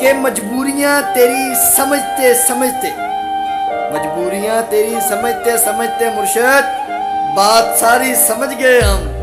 कि मजबूरियाँ तेरी समझते समझते, मजबूरियाँ तेरी समझते समझते मुर्शद, बात सारी समझ गए हम।